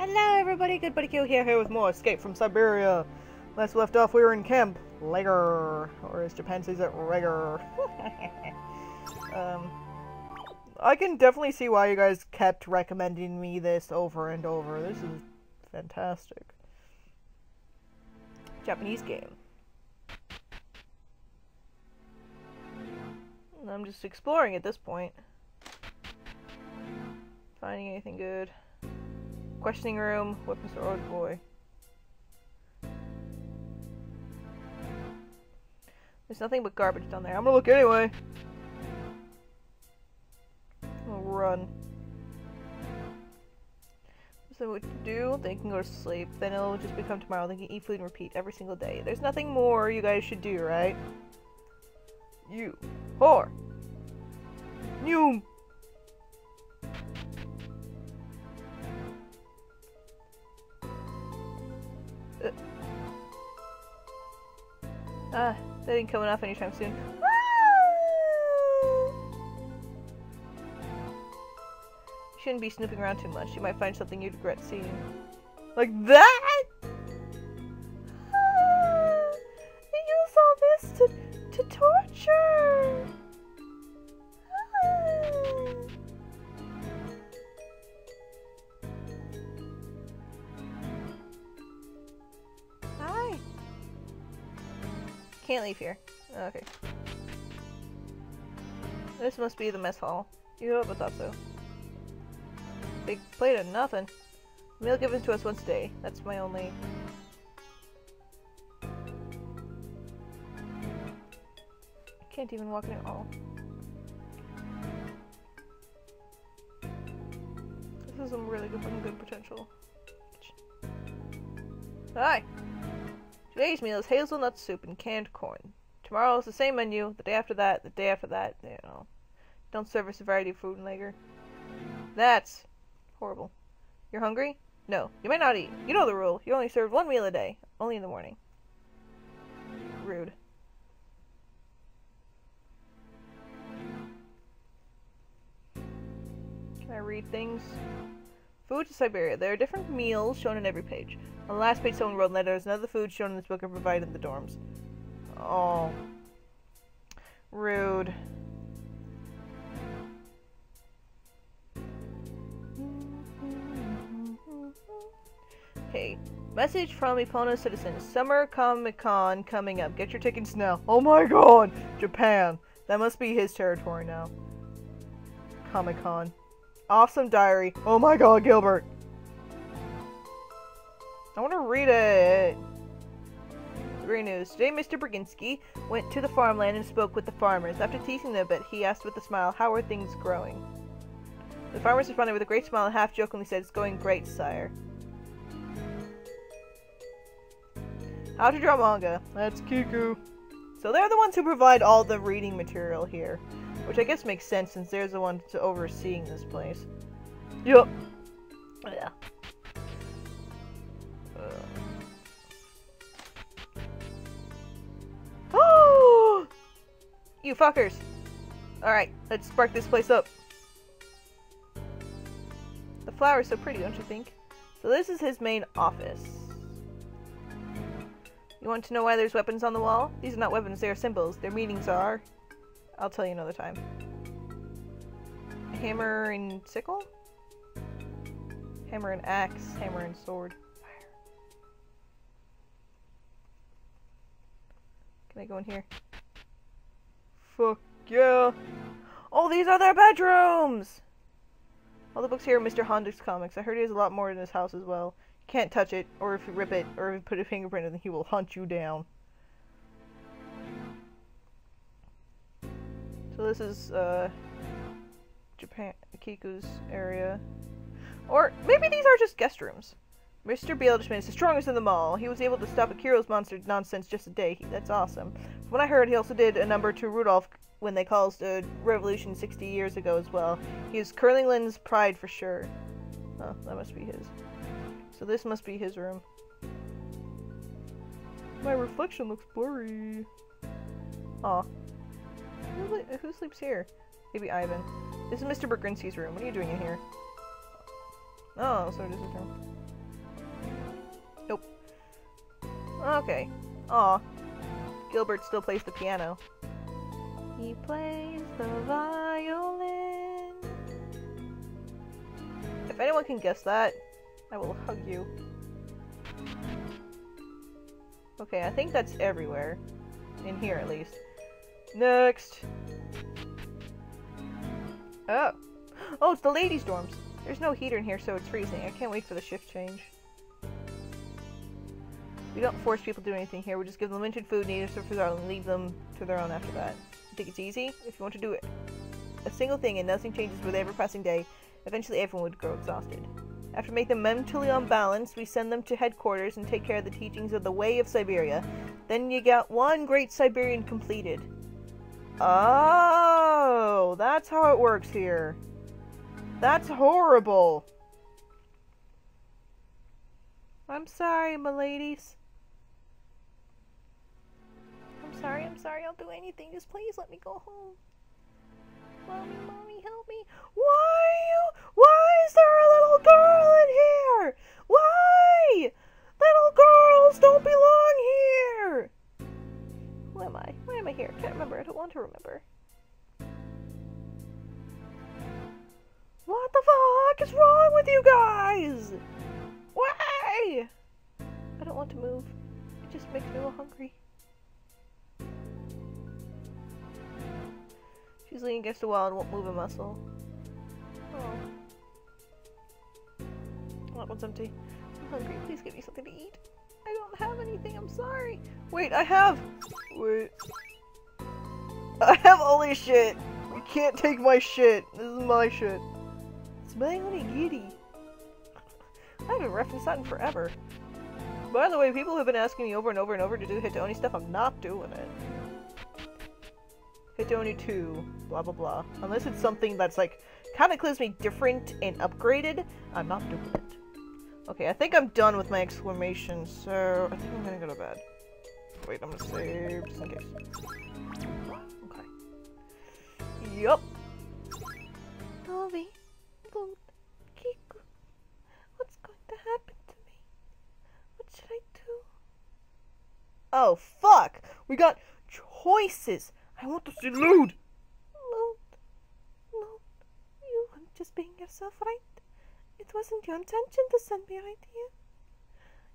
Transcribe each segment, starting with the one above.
Hello everybody, Good Buddy Q here, here with more Escape from Siberia. Last left off, we were in Camp Lager, or as Japan says it, Rager. um, I can definitely see why you guys kept recommending me this over and over. This is fantastic. Japanese game. I'm just exploring at this point. Finding anything good. Questioning room, weapons store, old boy. There's nothing but garbage down there. I'm gonna look anyway. I'll run. So what to do? They can go to sleep. Then it'll just become tomorrow. They can eat food and repeat every single day. There's nothing more you guys should do, right? You. Whore. You. Ah, that ain't coming off anytime soon. Shouldn't be snooping around too much. You might find something you'd regret seeing. Like that? Must be the mess hall. Yep, I thought so. Big plate of nothing. Meal given to us once a day. That's my only... Can't even walk in at all. This is some really good, good potential. Hi! Today's meal is hazelnut soup and canned corn. Tomorrow is the same menu, the day after that, the day after that, you know. Don't serve a variety of food in Lager. That's horrible. You're hungry? No, you might not eat. You know the rule. You only serve one meal a day, only in the morning. Rude. Can I read things? Food to Siberia. There are different meals shown in every page. On the last page, someone wrote letters, and other foods shown in this book are provided in the dorms. Oh. Rude. Hey, message from Epona citizens. Summer Comic Con coming up. Get your tickets now. Oh my god! Japan. That must be his territory now. Comic Con. Awesome diary. Oh my god, Gilbert. I want to read it. Great news. Today, Mr. Braginski went to the farmland and spoke with the farmers. After teasing them a bit, he asked with a smile, How are things growing? The farmers responded with a great smile and half jokingly said, It's going great, sire. How to draw manga. That's Kiku. So they're the ones who provide all the reading material here. Which I guess makes sense since they're the ones overseeing this place. Yup. Yeah. Oh! you fuckers! Alright, let's spark this place up. The flower's so pretty, don't you think? So this is his main office. You want to know why there's weapons on the wall? These are not weapons, they are symbols. Their meanings are... I'll tell you another time. Hammer and sickle? Hammer and axe, hammer and sword. Fire. Can I go in here? Fuck yeah! Oh, these are their bedrooms! All the books here are Mr. Honda's comics. I heard he has a lot more in his house as well. You can't touch it, or if you rip it, or if you put a fingerprint in it, he will hunt you down. So this is, uh, Japan, Kiku's area. Or maybe these are just guest rooms. Mr. Beilschmidt is the strongest in them all. He was able to stop Akiro's monster nonsense just a day. That's awesome. From what I heard, he also did a number to Rudolph when they caused a revolution 60 years ago as well. He is Curlingland's pride for sure. Oh, that must be his. So this must be his room. My reflection looks blurry. Aw. Who, who sleeps here? Maybe Ivan. This is Mr. Braginski's room. What are you doing in here? Oh, so it is his room. Okay. Aw. Gilbert still plays the piano. He plays the violin. If anyone can guess that, I will hug you. Okay, I think that's everywhere. In here, at least. Next! Oh! Oh, it's the ladies' dorms! There's no heater in here, so it's freezing. I can't wait for the shift change. We don't force people to do anything here. We just give them limited food needed for their leave them to their own after that. I think it's easy. If you want to do it, a single thing and nothing changes with every passing day, eventually everyone would grow exhausted. After making them mentally unbalanced, we send them to headquarters and take care of the teachings of the Way of Siberia. Then you got one great Siberian completed. Oh, that's how it works here. That's horrible. I'm sorry, my ladies. I'm sorry, I'm sorry, I'll do anything. Just please let me go home. Mommy, mommy, help me. Why? Are you, why is there a little girl in here? Why? Little girls don't belong here. Who am I? Why am I here? I can't remember. I don't want to remember. What the fuck is wrong with you guys? Why? I don't want to move. It just makes me a little hungry. She's leaning against the wall and won't move a muscle. Oh. That one's empty. I'm hungry. Please give me something to eat. I don't have anything. I'm sorry. Wait, I have. Wait. I have only shit. You can't take my shit. This is my shit. It's my onigiri. I haven't referenced that in forever. By the way, people have been asking me over and over and over to do Hetaoni stuff. I'm not doing it. Hetaoni 2, blah blah blah. Unless it's something that's like cataclysmic different and upgraded, I'm not doing it. Okay, I think I'm done with my exclamation, so I think I'm gonna go to bed. Wait, I'm gonna save just in case. Okay. Yup. Dolby, Kiku, what's going to happen to me? What should I do? Oh, fuck! We got choices! I want to see Lud! Lud. Lud. You weren't just being yourself, right? It wasn't your intention to send me right here.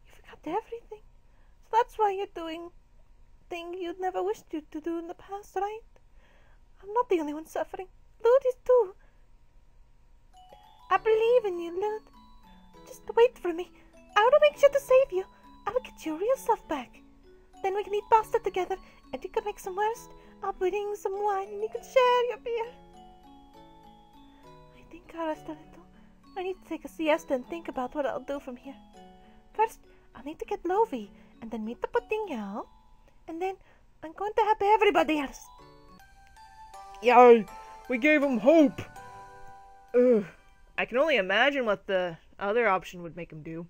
You forgot everything. So that's why you're doing thing you'd never wished you to do in the past, right? I'm not the only one suffering. Lud is too. I believe in you, Lud. Just wait for me. I will make sure to save you. I will get your real self back. Then we can eat pasta together, and you can make some rest, I'll bring some wine and you can share your beer. I think I'll rest a little. I need to take a siesta and think about what I'll do from here. First, I'll need to get Lovie and then meet the Putingyal. And then I'm going to help everybody else. Yay! We gave him hope! Ugh. I can only imagine what the other option would make him do.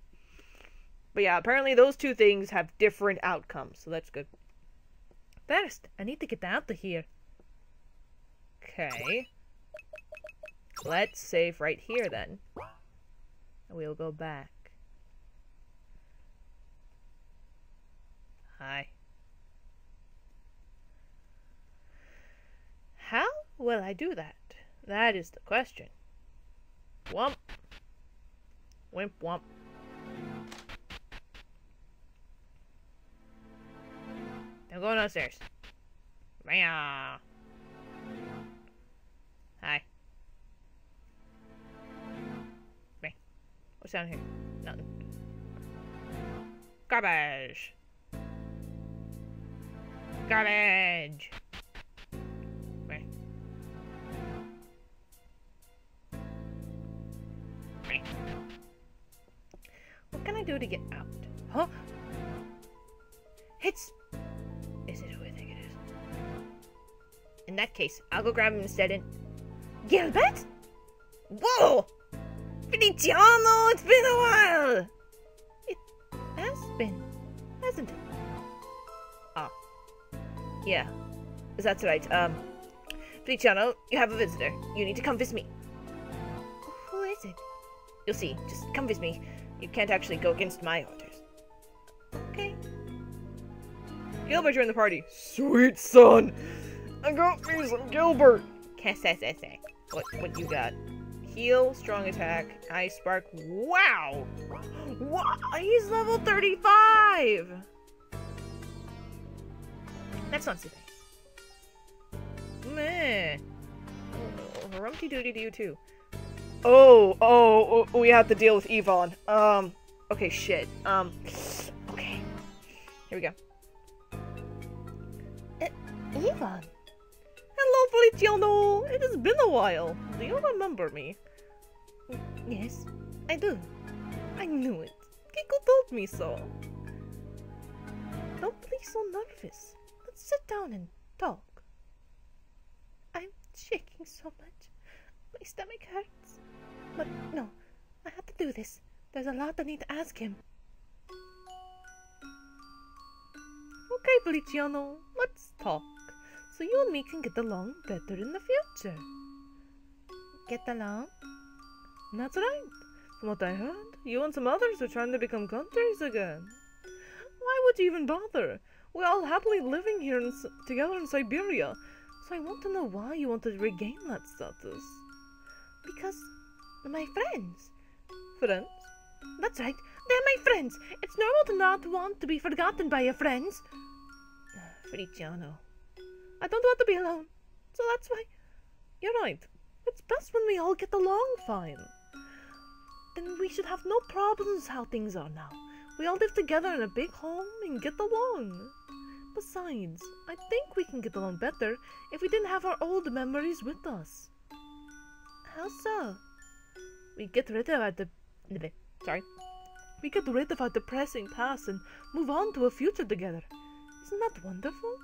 But yeah, apparently those two things have different outcomes, so that's good. First, I need to get out of here. Okay. Let's save right here then. We'll go back. Hi. How will I do that? That is the question. Wump. Wimp wump. I'm going downstairs. Meow. Hi. Me. What's down here? Nothing. Garbage. Garbage. Me. Me. What can I do to get out? Huh? It's is it who I think it is? In that case, I'll go grab him instead and... Gilbert? Whoa! Feliciano, it's been a while! It has been, hasn't it? Ah. Yeah, that's right. Um, Feliciano, you have a visitor. You need to come visit me. Who is it? You'll see. Just come visit me. You can't actually go against my orders. Gilbert joined the party. Sweet son! I got me some Gilbert! KSSSA. What, what you got? Heal, strong attack, ice spark. Wow! What? He's level 35! That's not bad. Meh. Rumpty doody to you too. Oh, oh, oh, we have to deal with Yvonne. Um, okay, shit. Um, okay. Here we go. Ivan. Hello, Feliciano! It has been a while. Do you remember me? Yes, I do. I knew it. Kiko told me so. Don't be so nervous. Let's sit down and talk. I'm shaking so much. My stomach hurts. But no, I have to do this. There's a lot I need to ask him. Okay, Feliciano, let's talk. So you and me can get along better in the future. Get along? That's right. From what I heard, you and some others are trying to become countries again. Why would you even bother? We're all happily living here in, together in Siberia, so I want to know why you want to regain that status. Because they're my friends. Friends? That's right, they're my friends. It's normal to not want to be forgotten by your friends. Feliciano. I don't want to be alone, so that's why. You're right. It's best when we all get along fine. Then we should have no problems how things are now. We all live together in a big home and get along. Besides, I think we can get along better if we didn't have our old memories with us. How so? We get rid of our de- sorry. We get rid of our depressing past and move on to a future together. Isn't that wonderful?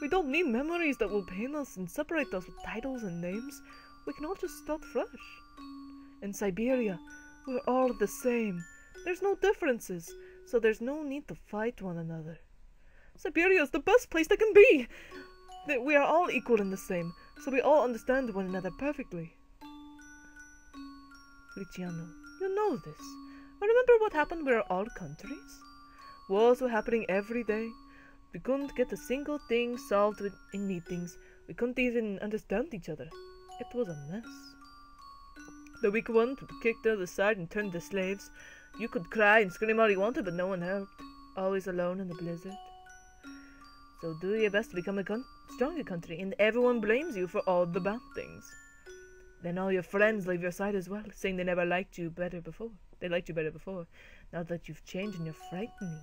We don't need memories that will pain us and separate us with titles and names. We can all just start fresh. In Siberia, we're all the same. There's no differences, so there's no need to fight one another. Siberia is the best place that can be! That we are all equal and the same, so we all understand one another perfectly. Luciano, you know this. Remember what happened with all countries? Wars were happening every day. We couldn't get a single thing solved in meetings. We couldn't even understand each other. It was a mess. The weak be kicked to the side and turned to slaves. You could cry and scream all you wanted, but no one helped. Always alone in the blizzard. So do your best to become a con stronger country, and everyone blames you for all the bad things. Then all your friends leave your side as well, saying they never liked you better before. They liked you better before. Now that you've changed and you're frightening,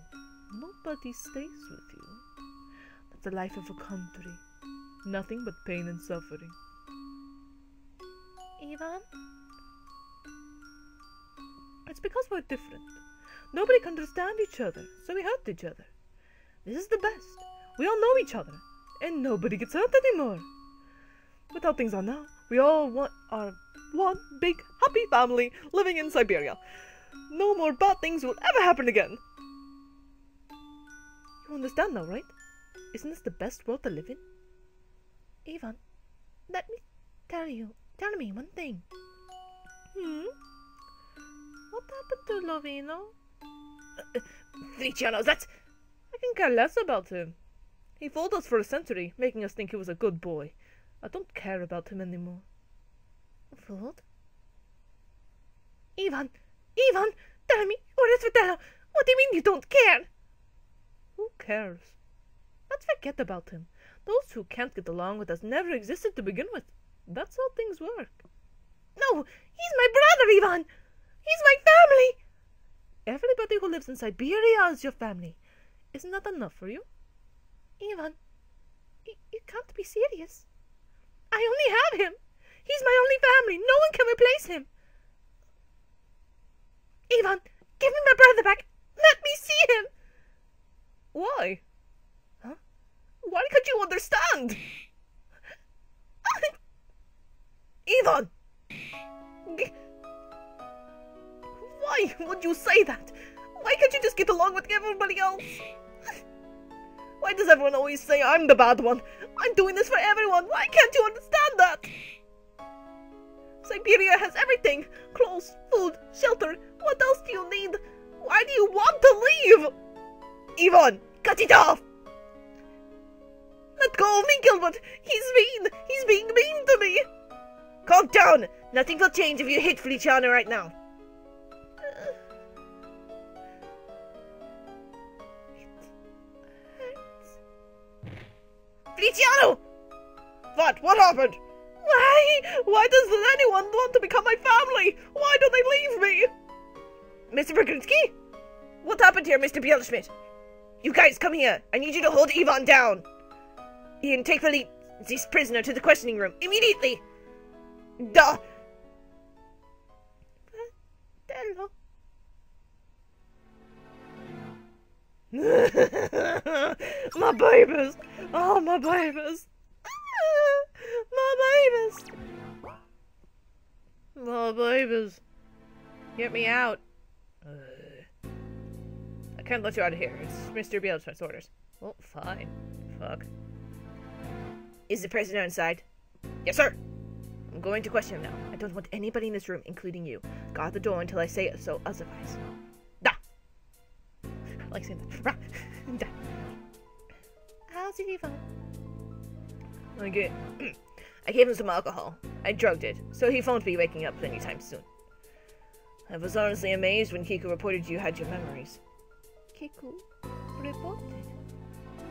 nobody stays with you. The life of a country. Nothing but pain and suffering. Ivan? It's because we're different. Nobody can understand each other, so we hurt each other. This is the best. We all know each other, and nobody gets hurt anymore. With how things are now, we all want are one big happy family living in Siberia. No more bad things will ever happen again. You understand now, right? Isn't this the best world to live in? Ivan, let me tell you, tell me one thing. Hmm? What happened to Lovino? Uh, Feliciano, that's... I can care less about him. He fooled us for a century, making us think he was a good boy. I don't care about him anymore. Fooled? Ivan! Ivan! Tell me! Is Vitello? What do you mean you don't care? Who cares? Let's forget about him. Those who can't get along with us never existed to begin with. That's how things work. No! He's my brother, Ivan! He's my family! Everybody who lives in Siberia is your family. Isn't that enough for you? Ivan, you, can't be serious. I only have him. He's my only family. No one can replace him. Ivan, give me my brother back. Let me see him. Why? Huh? can't you understand? Ivan! Why would you say that? Why can't you just get along with everybody else? Why does everyone always say I'm the bad one? I'm doing this for everyone. Why can't you understand that? Siberia has everything. Clothes, food, shelter. What else do you need? Why do you want to leave? Ivan, cut it off! Let go of me, Gilbert! He's mean! He's being mean to me! Calm down! Nothing will change if you hit Feliciano right now. Feliciano! What? What happened? Why? Why doesn't anyone want to become my family? Why don't they leave me? Mr. Braginski? What happened here, Mr. Beilschmidt? You guys, come here. I need you to hold Ivan down. Ian, take lead, this prisoner to the questioning room immediately. Duh. My babies. Oh, my babies. my babies. My babies. Get me out. Uh, I can't let you out of here. It's Mr. Beilschmidt's orders. Well, fine. Fuck. Is the prisoner inside? Yes, sir. I'm going to question him now. I don't want anybody in this room, including you. Guard the door until I say so otherwise. Da! I like saying that. da. How's it even? Okay. I gave him some alcohol. I drugged it, so he won't be waking up anytime soon. I was honestly amazed when Kiku reported you had your memories. Kiku reported?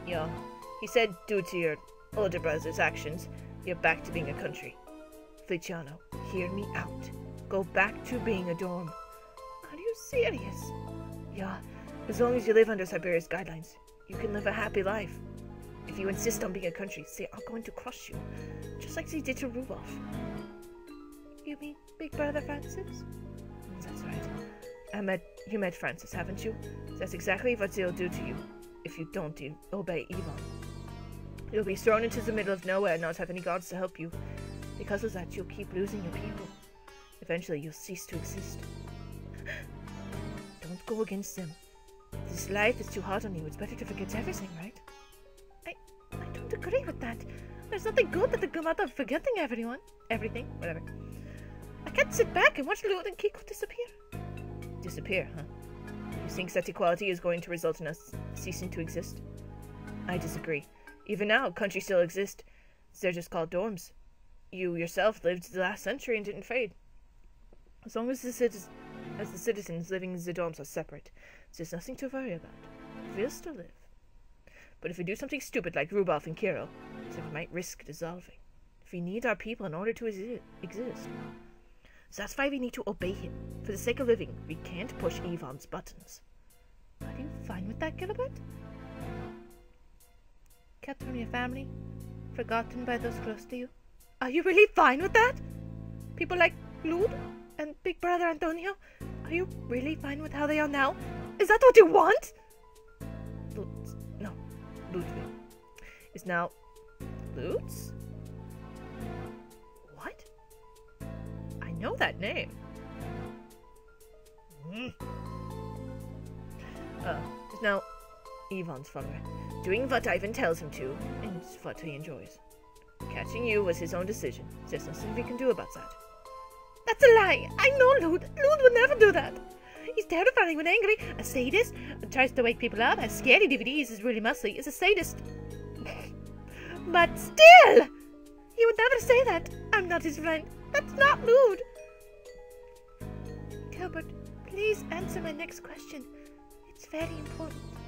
Yeah. He said due to your older brother's actions, you're back to being a country. Feliciano, hear me out. Go back to being a dorm. Are you serious? Yeah, as long as you live under Siberia's guidelines, you can live a happy life. If you insist on being a country, say I'm going to crush you, just like they did to Rudolph. You mean Big Brother Francis? Mm, that's right. I met you met Francis, haven't you? That's exactly what they'll do to you if you don't obey Ivan. You'll be thrown into the middle of nowhere and not have any gods to help you. Because of that, you'll keep losing your people. Eventually, you'll cease to exist. Don't go against them. This life is too hard on you. It's better to forget everything, right? I, I don't agree with that. There's nothing good that come out of forgetting everyone. Everything. Whatever. I can't sit back and watch Lord and Kiko disappear. Disappear, huh? You think that equality is going to result in us ceasing to exist? I disagree. Even now, countries still exist. They're just called dorms. You yourself lived the last century and didn't fade. As long as the, citizens, as the citizens living in the dorms are separate, there's nothing to worry about. We'll still live. But if we do something stupid like Rudolph and Kirill, then we might risk dissolving. If we need our people in order to exi exist. So that's why we need to obey him. For the sake of living, we can't push Ivan's buttons. Are you fine with that, Gilbert? Kept from your family? Forgotten by those close to you? Are you really fine with that? People like Lud and Big Brother Antonio? Are you really fine with how they are now? Is that what you want? Lutz. No. Ludwig. Is now Lutz? What? I know that name. Mm. Uh, is now Ivan's follower, doing what Ivan tells him to, and what he enjoys. Catching you was his own decision. There's nothing we can do about that. That's a lie! I know Lud! Lud would never do that! He's terrifying when angry, a sadist, tries to wake people up, has scary DVDs, is really muscly, is a sadist. but still! He would never say that. I'm not his friend. That's not Lud. Gilbert, please answer my next question. It's very important.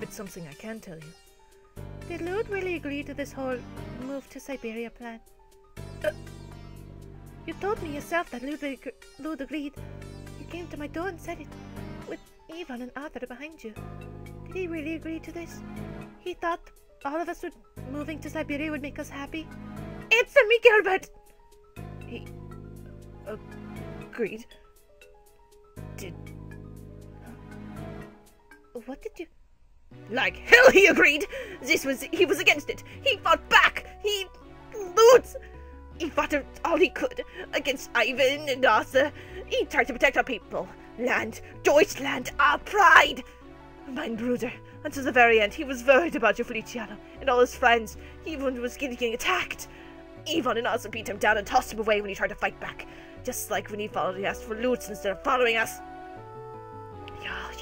It's something I can tell you. Did Lud really agree to this whole move to Siberia plan? Uh, you told me yourself that Lud, Lud agreed. You came to my door and said it, with Ivan and Arthur behind you. Did he really agree to this? He thought all of us would moving to Siberia would make us happy? Answer me, Gilbert! He agreed. Did... What did you... Like hell he agreed! This was... he was against it! He fought back! He... Lutz! He fought all he could against Ivan and Arthur. He tried to protect our people, land, Deutschland, our pride. Mein Bruder, until the very end, he was worried about your Feliciano and all his friends. He even was getting attacked. Ivan and Arthur beat him down and tossed him away when he tried to fight back, just like when he followed asked for Lutz instead of following us.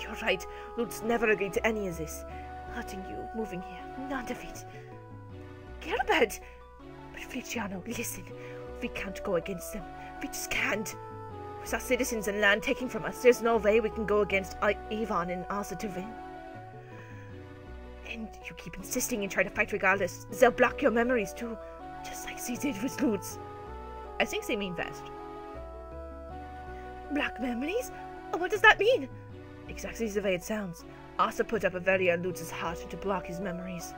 You're right. Lutz never agreed to any of this. hurting you, moving here. None of it. Gilbert! But Feliciano, listen. We can't go against them. We just can't. With our citizens and land taken from us, there's no way we can go against I- Ivan and Asa to win. And you keep insisting and try to fight regardless. They'll block your memories too, just like they did with Lutz. I think they mean Vest. Block memories? What does that mean? Exactly the way it sounds. Asa put up a barrier on Lutz's heart to block his memories.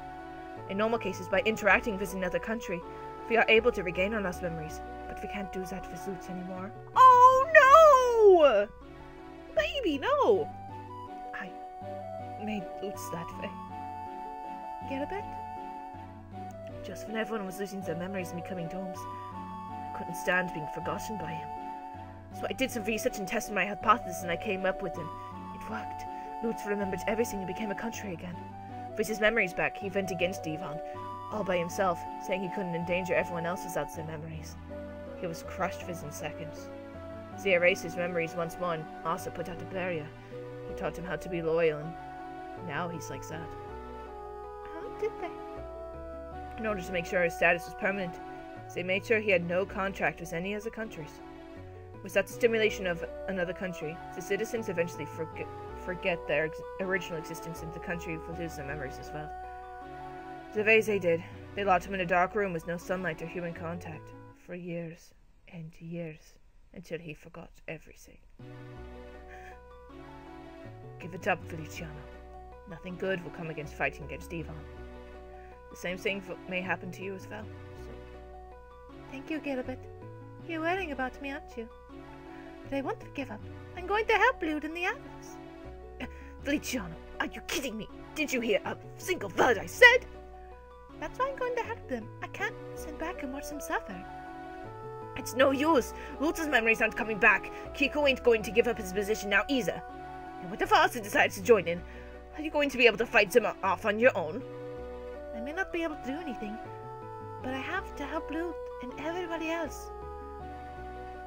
In normal cases, by interacting with another country, we are able to regain our lost memories, but we can't do that with Lutz anymore. Oh no! Baby, no! I made Lutz that way. Get a bit? Just when everyone was losing their memories and becoming domes, I couldn't stand being forgotten by him. So I did some research and tested my hypothesis and I came up with it. Worked. Lutz remembered everything and became a country again. With his memories back, he went against Ivan, all by himself, saying he couldn't endanger everyone else without their memories. He was crushed within seconds. They erased his memories once more and also put out a barrier. He taught him how to be loyal, and now he's like that. How did they? In order to make sure his status was permanent, they made sure he had no contract with any other countries. Without the stimulation of another country, the citizens eventually forget, forget their ex- original existence and the country will lose their memories as well. They did, they locked him in a dark room with no sunlight or human contact for years and years until he forgot everything. Give it up, Feliciano. Nothing good will come against fighting against Ivan. The same thing may happen to you as well. So. Thank you, Gilbert. You're worrying about me, aren't you? But I won't give up. I'm going to help Lud and the others. Feliciano, are you kidding me? Did you hear a single word I said? That's why I'm going to help them. I can't sit back and watch them suffer. It's no use. Lutz's memories aren't coming back. Kiko ain't going to give up his position now either. And what if Asa decides to join in? Are you going to be able to fight them off on your own? I may not be able to do anything, but I have to help Lut and everybody else.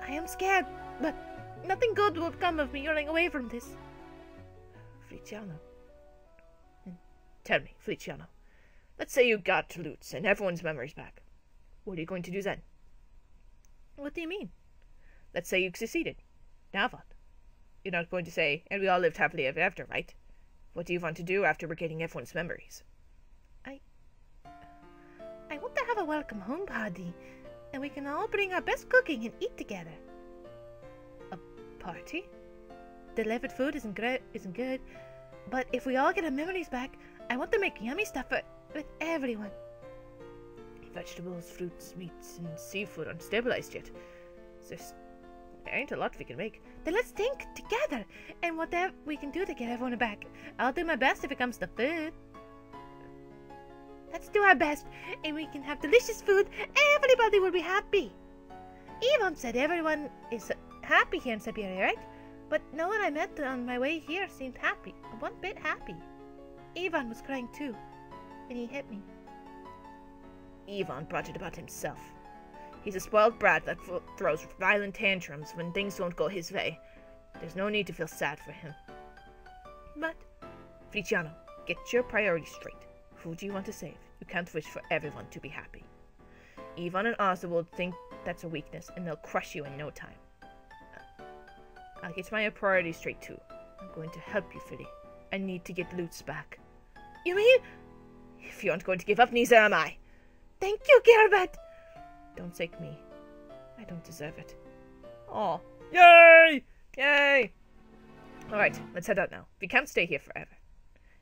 I am scared, but nothing good will come of me running away from this. Feliciano. Hmm. Tell me, Feliciano. Let's say you got to Lutz and everyone's memories back. What are you going to do then? What do you mean? Let's say you succeeded. Now what? You're not going to say, and we all lived happily ever after, right? What do you want to do after regaining everyone's memories? I. I want to have a welcome home party, and we can all bring our best cooking and eat together. A party? Delivered food isn't great, isn't good, but if we all get our memories back, I want to make yummy stuff for, with everyone. Vegetables, fruits, meats, and seafood aren't stabilized yet. There's there ain't a lot we can make. Then let's think together and whatever we can do to get everyone back. I'll do my best if it comes to food. Let's do our best and we can have delicious food. Everybody will be happy. Ivan said everyone is happy here in Siberia, right? But no one I met on my way here seemed happy. One bit happy. Ivan was crying too, and he hit me. Ivan brought it about himself. He's a spoiled brat that throws violent tantrums when things don't go his way. There's no need to feel sad for him. But, Feliciano, get your priorities straight. Who do you want to save? You can't wish for everyone to be happy. Ivan and will think that's a weakness, and they'll crush you in no time. I'll get my priorities straight too. I'm going to help you, Philly. I need to get Lutz back. You mean? If you aren't going to give up, neither am I. Thank you, Gilbert. Don't take me. I don't deserve it. Oh, yay! Yay! Alright, let's head out now. We can't stay here forever.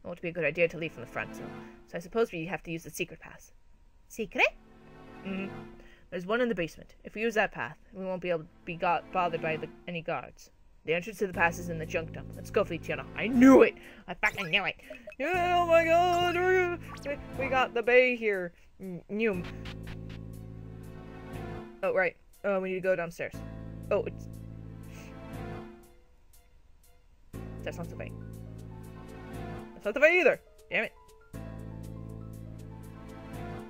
It won't be a good idea to leave from the front, so, so I suppose we have to use the secret path. Secret? Mm-hmm. There's one in the basement. If we use that path, we won't be able to be got bothered by the, any guards. The entrance to the pass is in the junk dump. Let's go, Feliciano. I knew it! I fucking knew it! Yeah, oh my god! we- got the bay here. Mm, New. Oh, right. Oh, we need to go downstairs. Oh, it's. That's not the bay. That's not the bay either! Damn it.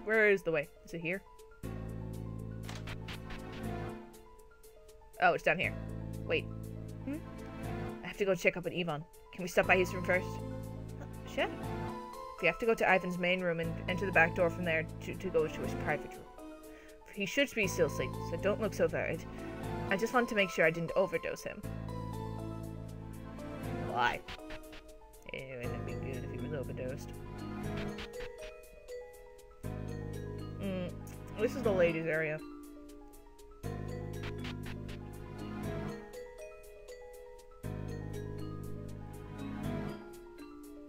Where is the way? Is it here? Oh, it's down here. Wait. Hmm? I have to go check up on Ivan. Can we stop by his room first? Uh, sure. We have to go to Ivan's main room and enter the back door from there to, to go to his private room. He should be still asleep, so don't look so worried. I just wanted to make sure I didn't overdose him. Why? This is the ladies' area.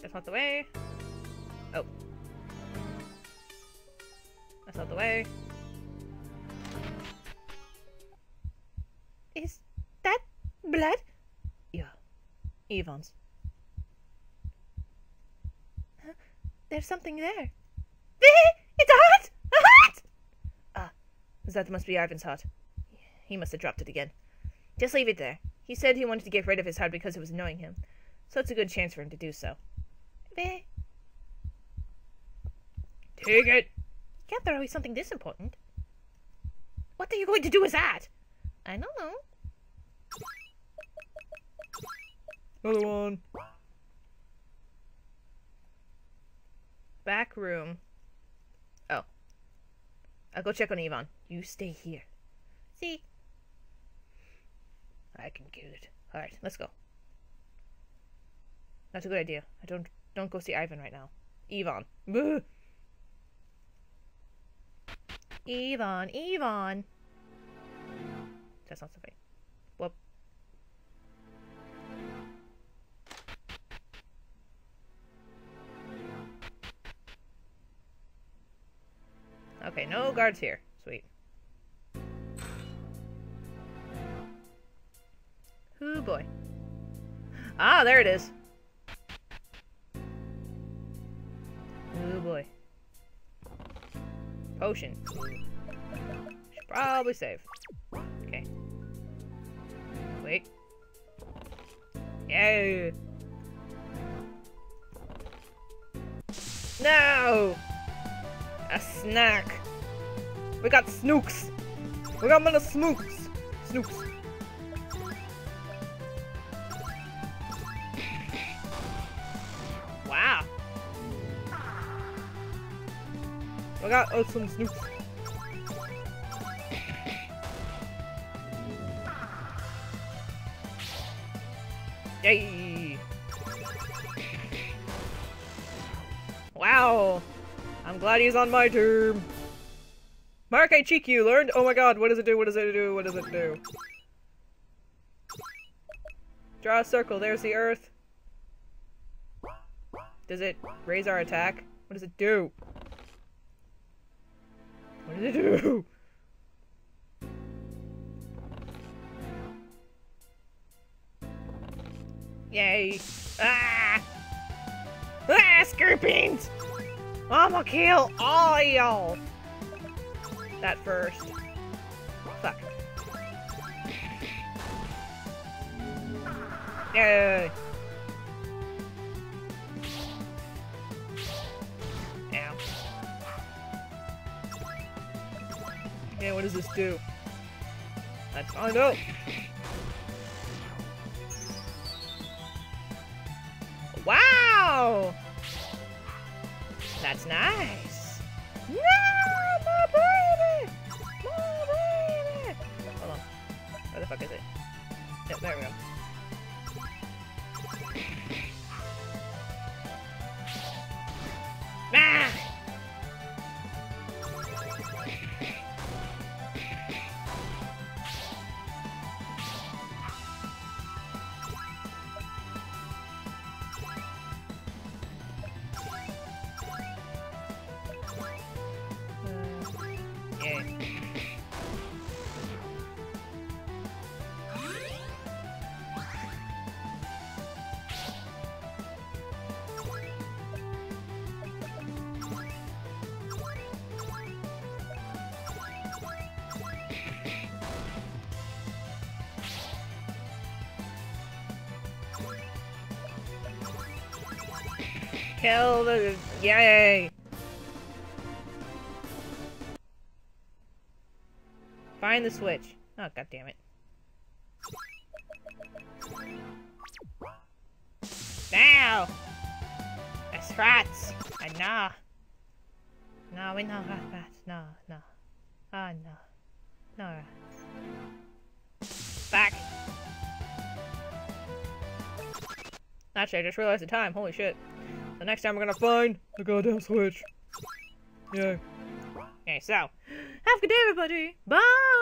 That's not the way. Oh. That's not the way. Is that blood? Yeah. Yvonne's. Huh? There's something there. It's a heart! A heart! Ah, that must be Ivan's heart. He must have dropped it again. Just leave it there. He said he wanted to get rid of his heart because it was annoying him. So it's a good chance for him to do so. Take it! Can't throw away something this important. What are you going to do with that? I don't know. Another one. Back room. Oh. I'll go check on Yvonne. You stay here. See? I can get it. Alright, let's go. That's a good idea. I don't don't go see Ivan right now. Yvonne. Boo. Yvonne, Yvonne. That's not something. Whoop. Okay, no guards here. Oh boy. Ah, there it is. Oh boy. Potion. Should probably save. Okay. Wait. Yeah. No! A snack. We got snooks. We got little snooks. Snooks. We got us some snooks. Yay! Wow! I'm glad he's on my team. Mark, I cheek you learned. Oh my god, what does it do? What does it do? What does it do? Draw a circle. There's the earth. Does it raise our attack? What does it do? What did it do? Yay! Ah! Ah! Scorpions! I'm gonna kill all y'all! That first. Fuck. Yay! Okay, what does this do? Let's find out! Wow! That's nice! No, my baby! My baby! Hold on. Where the fuck is it? Yep, there we go. Ah! Kill the yay! Find the switch. Oh god damn it. Now! A rats. Uh, nah. No, we no rat, rats. No, no. Oh, no. No rats. Back. Actually, I just realized the time. Holy shit. The next time we're gonna find the goddamn switch. Yay. Okay, so. Have a good day, everybody. Bye!